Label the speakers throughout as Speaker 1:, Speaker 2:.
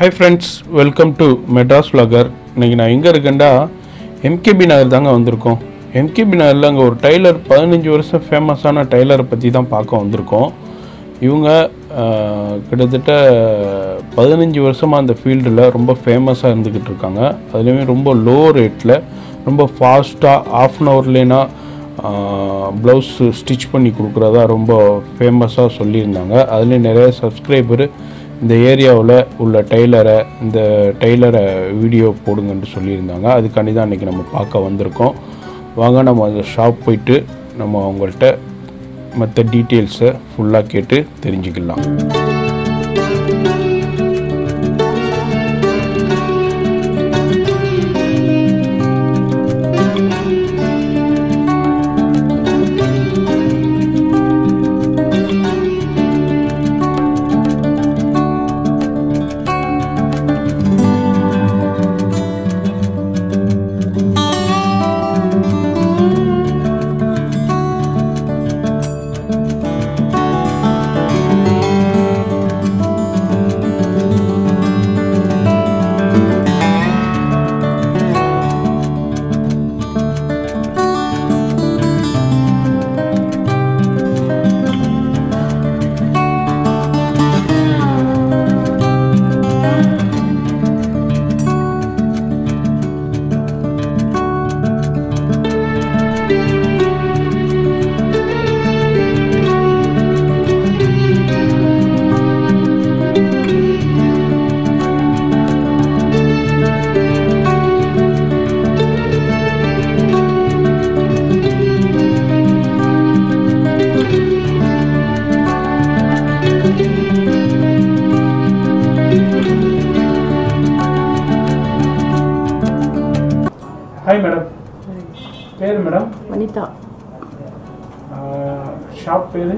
Speaker 1: Hi friends welcome to Madras vlogger இன்னைக்கு நான் எங்கே இருக்கேன்டா? எம்கேபி நகர் தாங்க வந்திருக்கோம். எம்கேபி நகரில் அங்கே ஒரு டைலர் பதினஞ்சு வருஷம் ஃபேமஸான டைலரை பற்றி தான் பார்க்க வந்திருக்கோம். இவங்க கிட்டத்தட்ட பதினஞ்சு வருஷமாக அந்த ஃபீல்டில் ரொம்ப ஃபேமஸாக இருந்துக்கிட்டு இருக்காங்க. அதுலேயுமே ரொம்ப லோ ரேட்டில் ரொம்ப ஃபாஸ்ட்டாக ஆஃப் அன் ஹவர்லேனா ப்ளவுஸ் ஸ்டிச் பண்ணி கொடுக்குறதா ரொம்ப ஃபேமஸாக சொல்லியிருந்தாங்க. அதுலேயும் நிறைய சப்ஸ்கிரைபரு இந்த ஏரியாவில் உள்ள டெய்லரை இந்த டெய்லரை வீடியோ போடுங்கன்னு சொல்லியிருந்தாங்க. அதுக்காண்டி தான் இன்றைக்கி நம்ம பார்க்க வந்திருக்கோம். வாங்க நம்ம அந்த ஷாப் போயிட்டு நம்ம அவங்கள்ட்ட மற்ற டீட்டெயில்ஸை ஃபுல்லாக கேட்டு தெரிஞ்சுக்கலாம். பேர்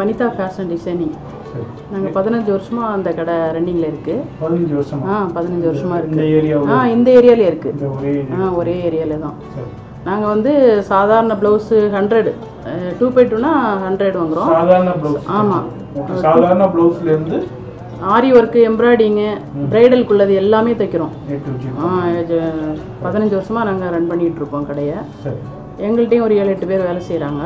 Speaker 2: வனிதா ஃபேஷன் டிசைனிங். நாங்கள் பதினஞ்சு வருஷமாக அந்த கடை ரன்னிங்கில் இருக்குது
Speaker 1: பதினஞ்சு வருஷமா?
Speaker 2: ஆ பதினஞ்சு வருஷமாக இருக்குது ஆ இந்த ஏரியாலே இருக்குது ஆ ஒரே ஏரியாவில் தான். நாங்கள் வந்து சாதாரண ப்ளவுஸு ஹண்ட்ரடு டூ பை டூனா ஹண்ட்ரட் வாங்குகிறோம்
Speaker 1: சாதாரண ப்ளவுஸ்.
Speaker 2: ஆமாம்
Speaker 1: சாதாரண ப்ளவுஸ்ல இருந்து
Speaker 2: ஆரி ஒர்க்கு எம்ப்ராய்டிங்கு ப்ரைடலுக்குள்ளது எல்லாமே தைக்கிறோம். பதினஞ்சு வருஷமாக நாங்கள் ரன் பண்ணிகிட்டு இருக்கோம் கடையை. எங்கள்கிட்டயும் ஒரு ஏழு எட்டு பேர் வேலை செய்கிறாங்க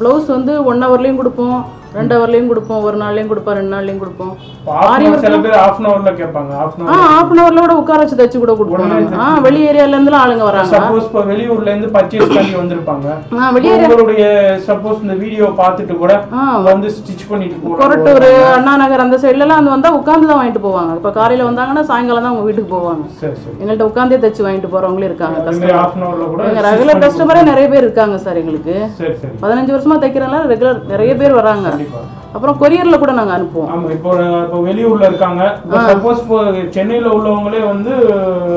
Speaker 2: ப்ளவுஸ் வந்து ஒன் ஹவர்லேயும் கொடுப்போம். ரெண்டு ஹவர்லேயும் கொடுப்போம் ஒரு நாள்லேயும் கொடுப்போம் ரெண்டு நாள்லேயும் கொடுப்போம்.
Speaker 1: ஆஃப் அன் சில பேர் ஆஃப் அன் ஹவர்ல கேட்பாங்க. ஆஃப் அன்
Speaker 2: ஆ ஹாஃப் அன் ஹவர்ல கூட உட்கார வச்சு தச்சு கூட கொடுப்போம். ஆ வெளி ஏரியால இருந்துலாம் ஆளுங்க வராங்க.
Speaker 1: சப்போஸ் இப்போ வெளியூர்ல இருந்து பர்ச்சேஸ் பண்ணி வந்திருப்பாங்க.
Speaker 2: ஆ வெளி
Speaker 1: உங்களுடைய சப்போஸ் இந்த வீடியோ பார்த்துட்டு கூட வந்து ஸ்டிச் பண்ணிட்டு போறாங்க
Speaker 2: கொரட்டூர் அண்ணா நகர் அந்த சைட்லலாம் வந்து வந்தா உட்காந்து தான் வாங்கிட்டு போவாங்க. இப்போ காலையில வந்தாங்கன்னா சாயங்காலம் தான் அவங்க வீட்டுக்கு போவாங்க. எங்கள்கிட்ட உட்காந்தே தச்சு வாங்கிட்டு போறவங்களும் இருக்காங்க. எங்க ரெகுலர் கஸ்டமரே நிறைய பேர் இருக்காங்க சார் எங்களுக்கு. பதினஞ்சு வருஷமா தைக்கிறனால ரெகுலர் நிறைய பேர் வராங்க. அப்புறம் கொரியர்ல கூட நாங்க அனுப்புவோம்.
Speaker 1: ஆமா இப்போ இப்போ வெளியூர்ல இருக்காங்க. சப்போஸ் இப்போ சென்னையில உள்ளவங்களே வந்து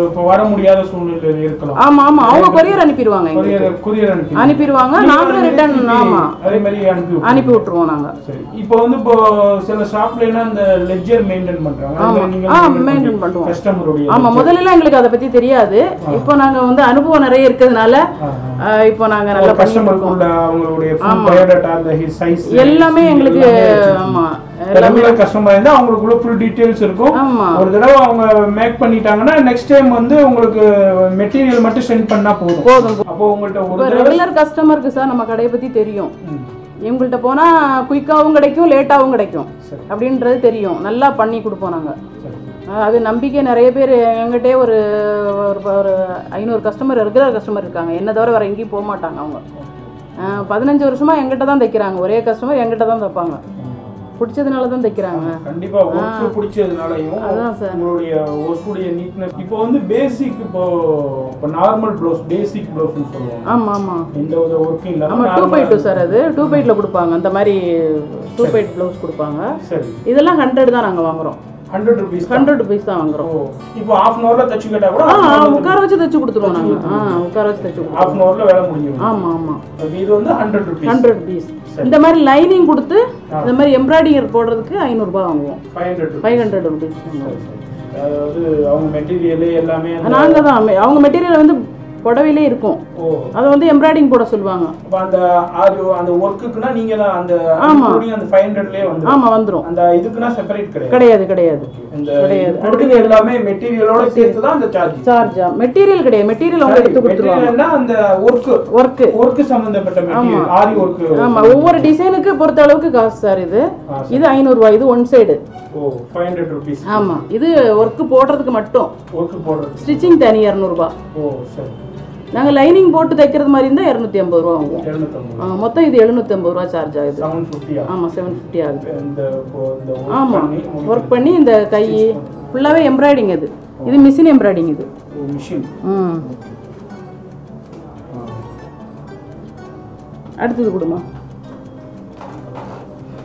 Speaker 1: இப்போ வர முடியாத சூழ்நிலையில் இருக்கலாம்.
Speaker 2: ஆமா ஆமா. அவங்க கொரியர் அனுப்பிடுவாங்க
Speaker 1: கொரியர் கொரியர் அனுப்பி
Speaker 2: அனுப்பிடுவாங்க. நாங்களும் ரிட்டர்ன் ஆமா.
Speaker 1: அதே மாதிரி அனுப்பி.
Speaker 2: அனுப்பி விட்டுருவோம் நாங்க.
Speaker 1: சரி. இப்போ வந்து இப்போ சில ஷாப்ல இந்த லெட்ஜர் மெயின்டைன் பண்றாங்க?
Speaker 2: ஆமா. ஆ, maintain பண்ணுவோம்.
Speaker 1: கஸ்டமருடைய
Speaker 2: ஆமா முதல்ல எங்களுக்கு அதை பத்தி தெரியாது. இப்போ நாங்க வந்து அனுபவம் நிறைய இருக்கிறதுனால இப்போ நாங்க நல்லா பண்ணிட்டு
Speaker 1: கஸ்டமருக்கு உள்ள அவங்களுடைய பயோடேட்டா அந்த சைஸ்
Speaker 2: எல்லாமே எங்களுக்கு ஆமா.
Speaker 1: ரெகுலர் கஸ்டமர் இருந்தா அவங்களுக்குள்ள ஃபுல் டீடைல்ஸ் இருக்கும். ஒரு தடவை அவங்க மேக் பண்ணிட்டாங்கன்னா நெக்ஸ்ட் டைம் வந்து உங்களுக்கு மெட்டீரியல் மட்டும் சென்ட் பண்ணா போதும்.
Speaker 2: போதும்
Speaker 1: அப்போ உங்கள்ட்ட ஒரு
Speaker 2: ரெகுலர் கஸ்டமருக்கு சார் நம்ம கடையை பத்தி தெரியும்.
Speaker 1: ம்,
Speaker 2: இவங்கள்ட்ட போனா குயிக்காவும் கிடைக்கும் லேட்டாவும் கிடைக்கும். அப்படின்றது தெரியும். நல்லா பண்ணி கொடுப்போம் நாங்க. அது நம்பிக்கை நிறைய பேர் எங்கிட்டே ஒரு ஒரு ஐநூறு கஸ்டமர் ரெகுலர் கஸ்டமர் இருக்காங்க. என்ன தவிர வேற எங்கேயும் போக மாட்டாங்க அவங்க. பதினஞ்சு வருஷமா எங்கிட்ட தான் தைக்கிறாங்க. ஒரே கஸ்டமர் எங்கிட்ட தான் தைப்பாங்க. பிடிச்சதுனால தான் தைக்கிறாங்க.
Speaker 1: கண்டிப்பா. ஒர்க் பிடிச்சதுனாலயும்
Speaker 2: அதான் சார்.
Speaker 1: உங்களுடைய ஒர்க்குடைய நீட்னஸ் இப்போ வந்து பேசிக் இப்போ இப்போ நார்மல் ப்ளவுஸ் பேசிக் ப்ளவுஸ்னு சொல்லுவாங்க.
Speaker 2: ஆமா ஆமா.
Speaker 1: எந்த ஒரு ஒர்க்கும் இல்லாம
Speaker 2: ஆமா டூ பை டூ சார் அது. டூ பைட்ல கொடுப்பாங்க. அந்த மாதிரி டூ பைட் ப்ளவுஸ் கொடுப்பாங்க.
Speaker 1: சரி.
Speaker 2: இதெல்லாம் ஹண்ட்ரட் தான் நாங்க வாங்குறோம்.
Speaker 1: ஹண்ட்ரட் ருபீஸ்
Speaker 2: ஹண்ட்ரட் ருபீஸ் தான் வாங்குறோம்.
Speaker 1: இப்போ ஹாஃப் அன் ஹவர்ல தச்சு கேட்டா கூட
Speaker 2: ஆ உட்கார வச்சு தைச்சு கொடுத்துருவோம் நாங்க. ஆ உட்கார வச்சு தைச்சு
Speaker 1: ஹாஃப் அன் ஹவர்ல வேலை முடிஞ்சிடும்.
Speaker 2: ஆமா ஆமா.
Speaker 1: இது வந்து ஹண்ட்ரட் ருபீஸ்
Speaker 2: ஹண்ட்ரட் ருபீஸ் இந்த மாதிரி லைனிங் கொடுத்து இந்த மாதிரி எம்ப்ராய்டிங் போடுறதுக்கு ஐநூறுரூபா வாங்குவோம்.
Speaker 1: Five hundred
Speaker 2: five hundred rupees
Speaker 1: அதாவது அவங்க மெட்டீரியல் எல்லாமே
Speaker 2: நாங்கள் தான் அவங்க மெட்டீரியல் வந்து புடவையிலே இருக்கும். அதை வந்து எம்ப்ராய்டிங் போட சொல்லுவாங்க.
Speaker 3: அந்த அது அந்த ஒர்க்குக்குனா நீங்க தான் அந்த
Speaker 2: ஆமா.
Speaker 3: அந்த ஃபைவ் ஹண்ட்ரட்லயே வந்து
Speaker 2: ஆமாம் வந்துடும்
Speaker 3: அந்த இதுக்குனா செப்பரேட் கிடையாது.
Speaker 2: கிடையாது கிடையாது. கிடையாது.
Speaker 3: எல்லாமே மெட்டீரியலோட சேர்த்து தான் அந்த சார்ஜ்
Speaker 2: சார்ஜா மெட்டீரியல் கிடையாது. மெட்டீரியல் அவங்க எடுத்து கொடுத்துருவாங்க.
Speaker 3: அந்த ஒர்க்
Speaker 2: ஒர்க்கு
Speaker 3: ஒர்க் சம்பந்தப்பட்ட மெட்டீரியல் ஆரி ஒர்க்
Speaker 2: ஆமா. ஒவ்வொரு டிசைனுக்கு பொறுத்த அளவுக்கு காசு சார். இது இது ஐநூறுரூவா இது ஒன் சைடு
Speaker 3: ஓ ருபீஸ்
Speaker 2: ஆமா. இது ஒர்க்கு போடுறதுக்கு மட்டும்.
Speaker 3: ஒர்க் போடுறது
Speaker 2: ஸ்டிச்சிங் தனி இரநூறுபா
Speaker 3: ஓ சரி.
Speaker 2: நாங்கள் லைனிங் போட்டு தைக்கிறது மாதிரி இருந்தால் இரநூத்தி ஐம்பது ரூபா ஆகும். மொத்தம் இது எழுநூத்தி ஐம்பது ரூபா சார்ஜ் ஆகுது. ஆமாம் செவன் ஃபிஃப்டி ஆகுது.
Speaker 3: இந்த ஒர்க் பண்ணி
Speaker 2: இந்த கை ஃபுல்லாகவே எம்ப்ராய்டிங் இது இது மிஷின் எம்ப்ராய்டிங் இது. ம். அடுத்தது கொடுமா.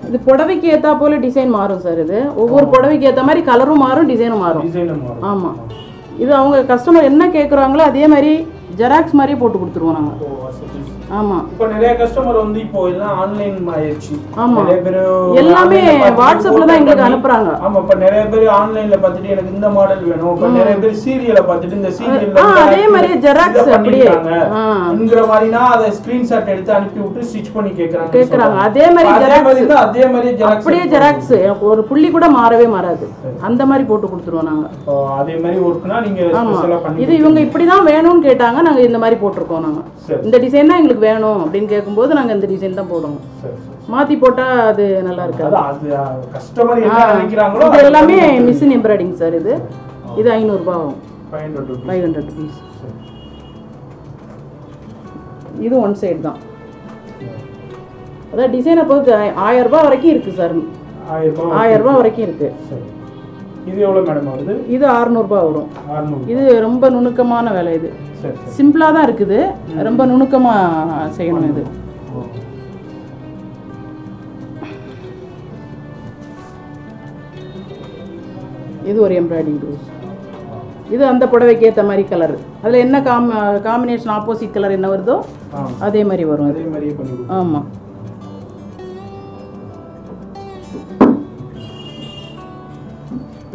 Speaker 2: இது புடவைக்கு ஏற்றா போல டிசைன் மாறும் சார் இது. ஒவ்வொரு புடவைக்கு ஏற்ற மாதிரி கலரும் மாறும் டிசைனும் மாறும்.
Speaker 3: டிசைனும் மாறும்.
Speaker 2: ஆமாம் இது அவங்க கஸ்டமர் என்ன கேட்குறாங்களோ அதே மாதிரி ஜெராக்ஸ் மாதிரியே போட்டு கொடுத்துருவோம் நாங்கள்
Speaker 3: இப்போ நிறைய கஸ்டமர் வந்து இப்போ எல்லாம் ஆன்லைன் ஆயிடுச்சு.
Speaker 2: ஆமா.
Speaker 3: நிறைய பேர்
Speaker 2: எல்லாமே வாட்ஸ்அப்ல தான் எங்களுக்கு அனுப்புறாங்க.
Speaker 3: ஆமா இப்ப நிறைய பேர் ஆன்லைன்ல பார்த்துட்டு எனக்கு இந்த மாடல் வேணும். இப்ப நிறைய பேர் சீரியலை பார்த்துட்டு இந்த சீரியல்ல
Speaker 2: ஆ, அதே மாதிரியே xerox அப்படியே. ஆ.
Speaker 3: ங்கிற மாதிரினா அதை ஸ்கிரீன்ஷாட் எடுத்து அனுப்பி விட்டு ஸ்டிச் பண்ணி கேக்குறாங்க.
Speaker 2: கேட்குறாங்க அதே மாதிரி
Speaker 3: அதே
Speaker 2: ஜெராக்ஸ்
Speaker 3: மாதிரி அதே மாதிரி ஜெராக்ஸ்
Speaker 2: அப்படியே ஜெராக்ஸ் ஒரு புள்ளி கூட மாறவே மாறாது. அந்த மாதிரி போட்டு கொடுத்துருவோம் நாங்கள்
Speaker 3: அதே மாதிரி ஒர்க்னா நீங்க ஸ்பெஷலா பண்ணி
Speaker 2: இது இவங்க இப்படி தான் வேணும்னு கேட்டாங்க நாங்கள் இந்த மாதிரி போட்டிருக்கோம் நாங்கள்
Speaker 3: சரி.
Speaker 2: இந்த டிசைன் தான் எங்களுக்கு வேணும் அப்படின்னு கேட்கும்போது நாங்கள் இந்த டிசைன் தான் போடுவோம். மாற்றி போட்டால் அது நல்லா இருக்காது. இது எல்லாமே மிஷின் எம்ப்ராய்டிங் சார் இது. இது ஐநூறுரூபா ஆகும்.
Speaker 3: ஃபைவ் ஹண்ட்ரட் ருபீஸ்
Speaker 2: இது ஒன் சைடு தான். அதான் டிசைனை பொறுத்து ஆய- ஆயிரம் ரூபாய் வரைக்கும் இருக்குது சார்
Speaker 3: ஆயிரம் ரூபாய்
Speaker 2: வரைக்கும் இருக்குது
Speaker 3: இது எவ்வளவு மேடம் வருது
Speaker 2: இது அறநூறுபா வரும். இது ரொம்ப நுணுக்கமான வேலை இது. சிம்பிளாக தான் இருக்குது. ரொம்ப நுணுக்கமாக செய்யணும் இது. இது ஒரு எம்ப்ராய்டிங் ப்ளவுஸ் இது அந்த புடவைக்கு ஏற்ற மாதிரி கலர் அதில் என்ன காம் காம்பினேஷன் ஆப்போசிட் கலர் என்ன வருதோ அதே மாதிரி வரும் அது
Speaker 3: கொடுங்க.
Speaker 2: ஆமாம்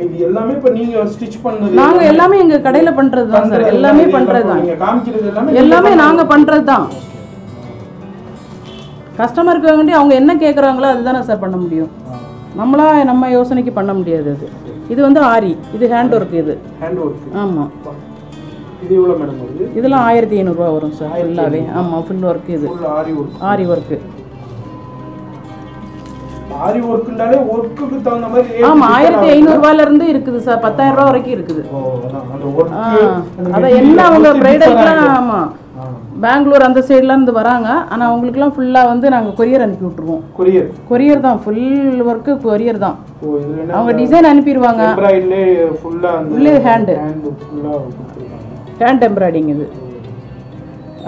Speaker 3: இது எல்லாமே இப்ப நீங்க ஸ்டிச் பண்ணது
Speaker 2: நாங்கள் எல்லாமே எங்கள் கடையில் பண்ணுறது தான் சார் எல்லாமே பண்ணுறது தான்.
Speaker 3: நீங்க காமிக்கிறது எல்லாமே
Speaker 2: எல்லாமே நாங்கள் பண்ணுறது தான் கஸ்டமருக்கு வேண்டி அவங்க என்ன கேட்குறாங்களோ அதுதானே சார் பண்ண முடியும். நம்மளா நம்ம யோசனைக்கு பண்ண முடியாது அது. இது வந்து ஆரி. இது ஹேண்ட் ஒர்க் இது.
Speaker 3: ஹேண்ட் ஒர்க்
Speaker 2: ஆமாம்
Speaker 3: இது எவ்வளவு மேடம்
Speaker 2: இதெல்லாம் ஆயிரத்தி ஐநூறுரூவா வரும் சார் ஃபுல்லாகவே ஆமாம் ஃபுல் ஒர்க் இது.
Speaker 3: ஆரி ஒர்க்
Speaker 2: ஆரி ஒர்க்கு
Speaker 3: ஆரி ஒர்க்னாலே ஒர்க்குக்கு தகுந்த மாதிரி differ
Speaker 2: ஆயிரத்தி
Speaker 3: ஆகுது.
Speaker 2: ஐநூறுரூவாலேருந்து இருக்குது சார் பத்தாயிரம் ரூபா வரைக்கும் இருக்குது.
Speaker 3: அதான்
Speaker 2: என்ன அவங்க ப்ரைடலுக்குலாம் ஆமாம் பெங்களூர் அந்த சைட்லாம் இருந்து வராங்க. ஆனால் அவங்களுக்குலாம் ஃபுல்லாக வந்து நாங்கள் கொரியர் அனுப்பி விட்ருவோம்
Speaker 3: கொரியர்
Speaker 2: கொரியர் தான் ஃபுல் ஒர்க்கு கொரியர் தான். அவங்க டிசைன் அனுப்பிடுவாங்க.
Speaker 3: ஃபுல்லா. ஹேண்ட்
Speaker 2: ஹேண்ட் எம்ப்ராய்டிங் இது.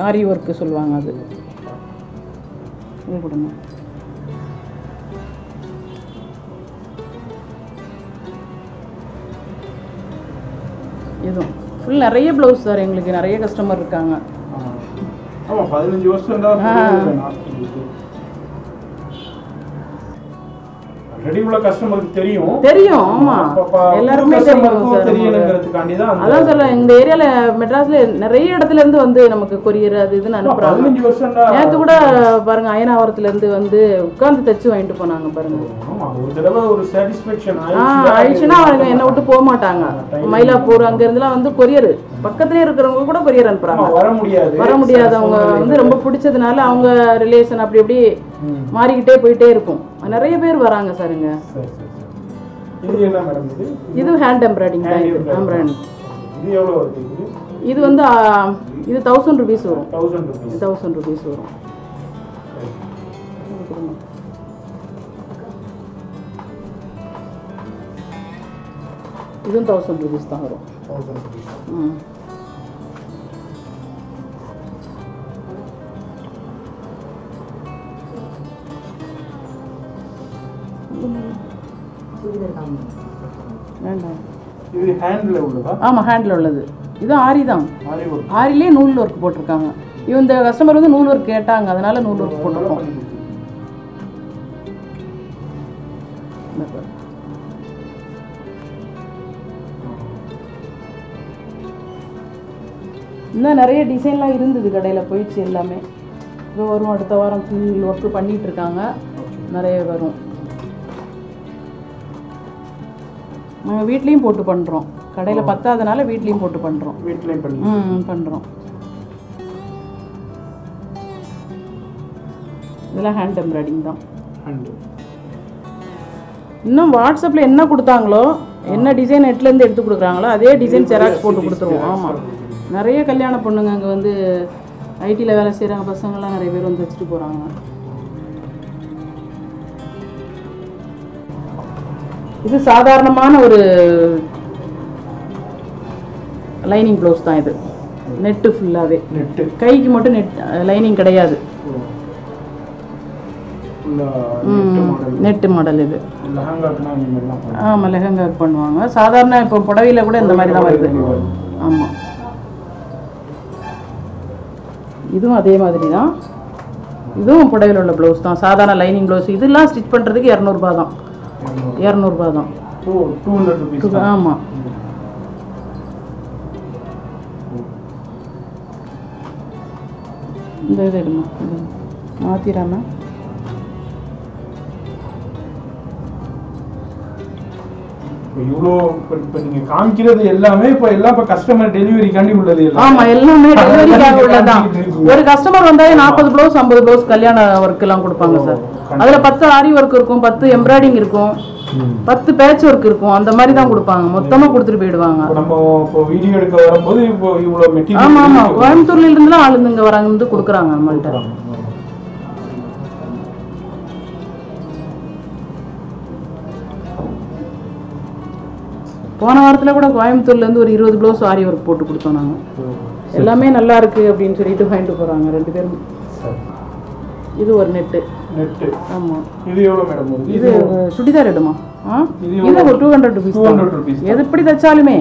Speaker 2: ஆரி ஒர்க்கு சொல்லுவாங்க அது. கொடுங்க. ஃபுல் நிறைய ப்ளவுஸ் சார் எங்களுக்கு நிறைய கஸ்டமர் இருக்காங்க.
Speaker 3: ஆமா. ஆமா. பதினஞ்சு வருஷம் ஆல்ரெடி உள்ள கஸ்டமருக்கு தெரியும்.
Speaker 2: தெரியும் ஆமா.
Speaker 3: புது
Speaker 2: தெரியும்
Speaker 3: தெரியணுங்கிறதுக்காண்டி தான்
Speaker 2: அதான் சொல்ல இந்த ஏரியால மெட்ராஸ்ல நிறைய இடத்துல இருந்து வந்து நமக்கு கொரியர் அது இதுன்னு அனுப்புறாங்க. நேத்து கூட பாருங்க அயனாவரத்துல இருந்து வந்து உட்கார்ந்து தச்சு வாங்கிட்டு போனாங்க பாருங்க.
Speaker 3: ஒரு தடவை ஒரு
Speaker 2: ஆயிடுச்சுன்னா அவங்க என்னை விட்டு போக மாட்டாங்க. மயிலாப்பூர் அங்க இருந்துலாம் வந்து கொரியர் பக்கத்துலயே இருக்கிறவங்க கூட கொரியர் அனுப்புறாங்க.
Speaker 3: வர முடியாது.
Speaker 2: வர முடியாதவங்க வந்து ரொம்ப பிடிச்சதுனால அவங்க ரிலேஷன் அப்படி அப்படி. மாறிக்கிட்டே போயிட்டே இருக்கும். நிறைய பேர் வராங்க சாருங்க.
Speaker 3: சரி சரி சரி. இது
Speaker 2: ஹேண்ட் எம்ப்ராய்டிங் தான் இது எம்ப்ராய்டிங் வந்து இது தௌசண்ட் ருபீஸ் வரும்.
Speaker 3: தௌசண்ட் ருபீஸ்
Speaker 2: வரும். இதுவும் தௌசண்ட் ருபீஸ் தான் வரும். ம்.
Speaker 3: இது ஹேண்ட்ல உள்ளதா?
Speaker 2: ஆமாம் ஹேண்டில் உள்ளது. இது ஆரி தான். ஆரிலே நூல் ஒர்க் போட்டிருக்காங்க. இந்த கஸ்டமர் வந்து நூல் ஒர்க் கேட்டாங்க. அதனால நூல் ஒர்க் போட்டிருக்கோம். இன்னும் நிறைய டிசைன்லாம் இருந்தது கடையில். போயிடுச்சு எல்லாமே. இப்போ வரும் அடுத்த வாரம் ஃபுல் ஒர்க்கு பண்ணிட்டு இருக்காங்க. நிறைய வரும். நாங்கள் வீட்லேயும் போட்டு பண்ணுறோம் கடையில் பத்தாதனால வீட்லேயும் போட்டு பண்ணுறோம்
Speaker 3: வீட்லயும் பண்ணி
Speaker 2: பண்ணுறோம் இதெல்லாம் ஹேண்ட் எம்ப்ராய்டிங் தான். இன்னும் வாட்ஸ்அப்பில் என்ன கொடுத்தாங்களோ என்ன டிசைன் நெட்லேருந்து எடுத்து கொடுக்குறாங்களோ அதே டிசைன் ஜெராக்ஸ் போட்டு கொடுத்துருவோம். ஆமாம் நிறைய கல்யாண பொண்ணுங்க அங்கே வந்து ஐடியில் வேலை செய்கிறாங்க பசங்கள்லாம் நிறைய பேர் வந்து வச்சுட்டு போகிறாங்க இது சாதாரணமான ஒரு லைனிங் ப்ளவுஸ் தான் இது. நெட்டு ஃபுல்லாகவே
Speaker 3: நெட்டு.
Speaker 2: கைக்கு மட்டும் நெட் லைனிங் கிடையாது.
Speaker 3: நெட்டு மாடல்
Speaker 2: இது. ஆமாம் லெஹங்கா பண்ணுவாங்க. சாதாரண இப்போ புடவையில கூட இந்த மாதிரி தான் வருது. ஆமாம் இதுவும் அதே மாதிரி தான். இதுவும் புடவையில் உள்ள ப்ளவுஸ் தான். சாதாரண லைனிங் ப்ளவுஸ் இதெல்லாம் ஸ்டிச் பண்ணுறதுக்கு இரநூறுபா தான். இரநூறுபா தான்.
Speaker 3: டூ டூ ஹண்ட்ரட் ருபீஸ்
Speaker 2: ஆமாம் இந்த இது எடுமா? இது மாற்றிடாம
Speaker 3: இவ்வளோ இப்போ இப்போ நீங்கள் காமிக்கிறது எல்லாமே இப்போ எல்லாம் இப்போ கஸ்டமர் டெலிவரிக்காண்டி உள்ளது எல்லாம்.
Speaker 2: ஆமா எல்லாமே டெலிவரிக்காக உள்ளதான். ஒரு கஸ்டமர் வந்தாலே நாற்பது ப்ளவுஸ் ஐம்பது ப்ளவுஸ் கல்யாண ஒர்க் எல்லாம் கொடுப்பாங்க சார். அதுல பத்து ஆரி ஒர்க் இருக்கும் பத்து எம்ப்ராய்டிங் இருக்கும் பத்து பேட்ச் ஒர்க் இருக்கும். அந்த மாதிரி தான் கொடுப்பாங்க. மொத்தமா கொடுத்துட்டு போயிடுவாங்க.
Speaker 3: இப்போ நம்ம இப்போ வீடியோ எடுக்க வரும்போது இப்போ இவ்வளோ
Speaker 2: ஆமா ஆமா.
Speaker 3: மெட்டீரியல்
Speaker 2: கோயம்புத்தூர்ல இருந்துலாம் ஆளுங்க வராங்க வந்து கொடுக்குறாங்க நம்மள்ட்ட. போன வாரத்துல கூட கோயம்புத்தூர்ல இருந்து ஒரு இருபது ப்ளவுஸ் ஆரி ஒர்க் போட்டு கொடுத்தோம் நாங்க. எல்லாமே நல்லா இருக்கு அப்படின்னு சொல்லிட்டு வாங்கிட்டு போறாங்க ரெண்டு பேரும். இது ஒரு நெட்டு
Speaker 3: நெட்டு
Speaker 2: ஆமா.
Speaker 3: இது எவ்வளோ மேடம்
Speaker 2: இது சுடிதார் எடுமா? ஆ?
Speaker 3: இது
Speaker 2: ஒரு two hundred rupees
Speaker 3: two hundred rupees
Speaker 2: எது எப்படி தைச்சாலுமே.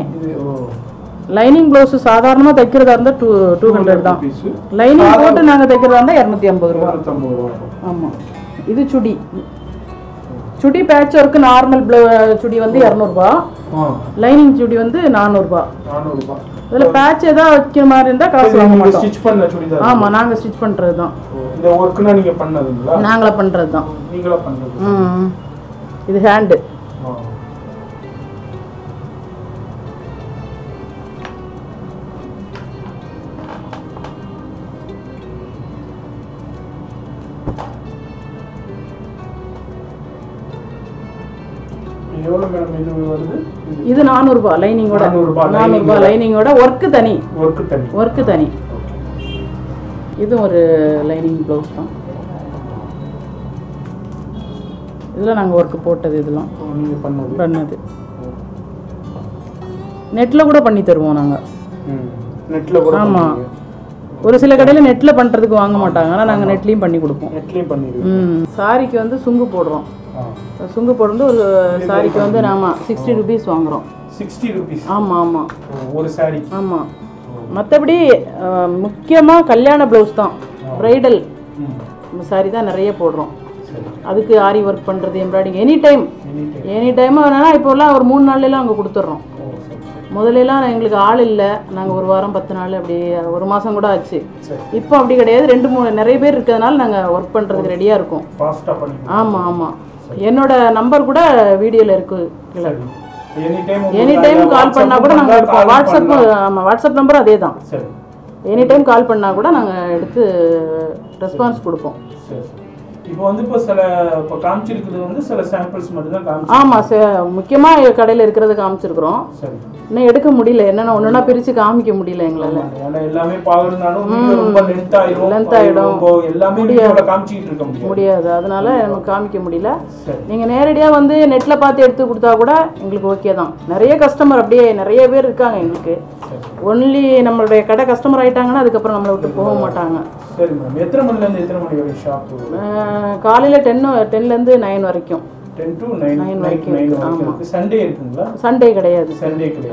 Speaker 2: லைனிங் ப்ளவுஸ் சாதாரணமா தைக்கிறதா இருந்தா டூ டூ ஹண்ட்ரட் தான். லைனிங் போட்டு நாங்க தைக்கிறதா இருந்தா இரநூத்தி ஐம்பது ரூபா.
Speaker 3: இரநூத்தம்பது ரூபா.
Speaker 2: ஆமா. இது chudi. Chudi patch work normal chudi வந்து இரநூறுபா. லைனிங் சுடி வந்து நானூறுபா. இதுல பேட்ச் ஏதாவது வைக்கிற மாதிரி இருந்தா காசு வாங்க மாட்டோம்.
Speaker 3: ஸ்டிச் பண்ண சுடிதார்
Speaker 2: ஆமா நாங்க ஸ்டிச் பண்றது தான்.
Speaker 3: இந்த ஒர்க்குனா நீங்க பண்ணதுங்களா?
Speaker 2: நாங்களே பண்றது தான்.
Speaker 3: நீங்களா பண்ணது
Speaker 2: ம் இது ஹேண்டு
Speaker 3: இது வருது.
Speaker 2: இது நானூறுபா லைனிங்கோட.
Speaker 3: 400 ரூபாய்,
Speaker 2: நானூறுபா லைனிங்கோட ஒர்க்கு தனி.
Speaker 3: ஒர்க்கு தனி.
Speaker 2: ஒர்க்கு தனி. இது ஒரு லைனிங் ப்ளவுஸ் தான். இதில் நாங்கள் ஒர்க்கு போட்டது இதெல்லாம்.
Speaker 3: பண்ணது.
Speaker 2: பண்ணது. நெட்டில் கூட பண்ணி தருவோம் நாங்கள்
Speaker 3: நெட்டில் கூட
Speaker 2: ஆமா. ஒரு சில கடையில் நெட்டில் பண்ணுறதுக்கு வாங்க மாட்டாங்க. ஆனால் நாங்கள் நெட்லேயும் பண்ணி கொடுப்போம்.
Speaker 3: நெட்லேயும் பண்ணிடுவீங்க
Speaker 2: ம். சாரிக்கு வந்து சுங்கு போடுறோம். சுங்கு போடுறது ஒரு சாரிக்கு வந்து நாம சிக்ஸ்டி ருபீஸ் வாங்குறோம்.
Speaker 3: சிக்ஸ்டி ருபீஸ்
Speaker 2: ஆமாம் ஆமாம்
Speaker 3: ஒரு சாரி
Speaker 2: ஆமாம் மற்றபடி முக்கியமாக கல்யாண ப்ளவுஸ் தான். ப்ரைடல் சாரி தான் நிறைய போடுறோம். அதுக்கு ஆரி ஒர்க் பண்ணுறது embroidering any time
Speaker 3: any time
Speaker 2: வேணால் இப்போல்லாம் ஒரு மூணு நாள்லாம் அங்கே கொடுத்துட்றோம். முதல்லலாம் எங்களுக்கு ஆள் இல்லை. நாங்கள் ஒரு வாரம் பத்து நாள் அப்படி ஒரு மாதம் கூட ஆச்சு. இப்போ அப்படி கிடையாது. ரெண்டு மூணு நிறைய பேர் இருக்கிறதுனால நாங்கள் ஒர்க் பண்ணுறதுக்கு ரெடியாக இருக்கோம். ஆமாம் ஆமாம் என்னோட நம்பர் கூட வீடியோவில் இருக்குது
Speaker 3: எனி டைம்
Speaker 2: கால் பண்ணால் கூட நாங்கள் எடுப்போம் வாட்ஸ்அப் ஆமாம் வாட்ஸ்அப் நம்பர் அதே தான் எனி டைம் கால் பண்ணால் கூட நாங்கள் எடுத்து ரெஸ்பான்ஸ் கொடுப்போம்.
Speaker 3: சரி. இப்போ வந்து இப்போ சில இப்போ காமிச்சிருக்கிறது வந்து சில சாம்பிள்ஸ் மட்டும் தான் காமிச்சு
Speaker 2: ஆமாம் ச முக்கியமாக கடையில் இருக்கிறது காமிச்சிருக்கிறோம்.
Speaker 3: சரி
Speaker 2: இன்னும் எடுக்க முடியல. என்னென்ன ஒன்றுனா பிரித்து காமிக்க முடியல எங்களால்.
Speaker 3: ஏன்னா எல்லாமே ரொம்ப லென்த் இருக்க முடியாது.
Speaker 2: முடியாது. அதனால நமக்கு காமிக்க முடியல.
Speaker 3: சரி.
Speaker 2: நீங்கள் நேரடியாக வந்து நெட்டில் பார்த்து எடுத்து கொடுத்தா கூட எங்களுக்கு ஓகே தான். நிறைய கஸ்டமர் அப்படியே நிறைய பேர் இருக்காங்க எங்களுக்கு.
Speaker 3: சரி.
Speaker 2: ஒன்லி நம்மளுடைய கடை கஸ்டமர் ஆயிட்டாங்கன்னா அதுக்கப்புறம் நம்மளை விட்டு போக மாட்டாங்க.
Speaker 3: சரி மேடம் எத்தனை மணிலேருந்து எத்தனை மணி வரைக்கும் ஷாப்
Speaker 2: காலையில் டென்னு டென்லேருந்து நைன் வரைக்கும்.
Speaker 3: நைன் நைன் சண்டே
Speaker 2: கிடையாது.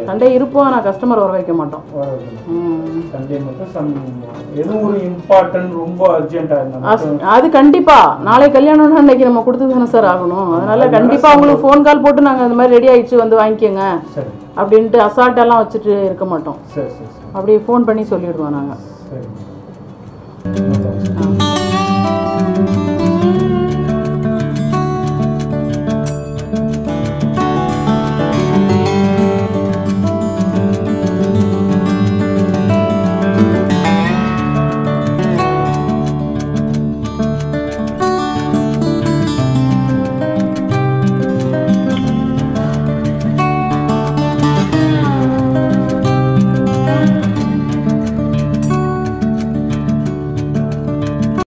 Speaker 3: சண்டே
Speaker 2: இருப்போம் ஆனால் கஸ்டமர் வர வைக்க மாட்டோம். அது கண்டிப்பா. நாளை கல்யாணம்னா அன்னைக்கு நம்ம கொடுத்து தானே சார் ஆகணும் அதனால கண்டிப்பா உங்களுக்கு ஃபோன் கால் போட்டு நாங்க இந்த மாதிரி ரெடி ஆயிடுச்சு வந்து வாங்கிக்கோங்க. அப்படின்ட்டு அசால்ட்டெல்லாம் வச்சுட்டு இருக்க மாட்டோம். அப்படியே ஃபோன் பண்ணி சொல்லிவிடுவோம் நாங்கள்